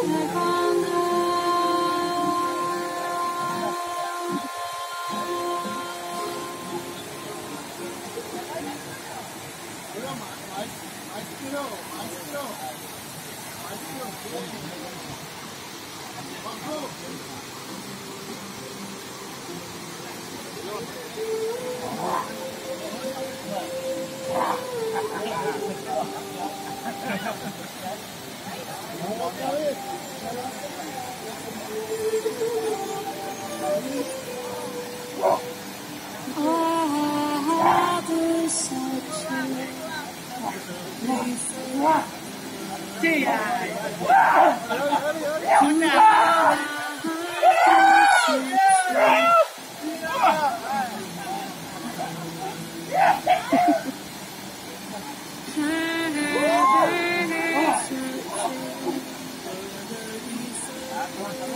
Let's go. 这样，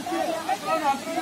我也不知道。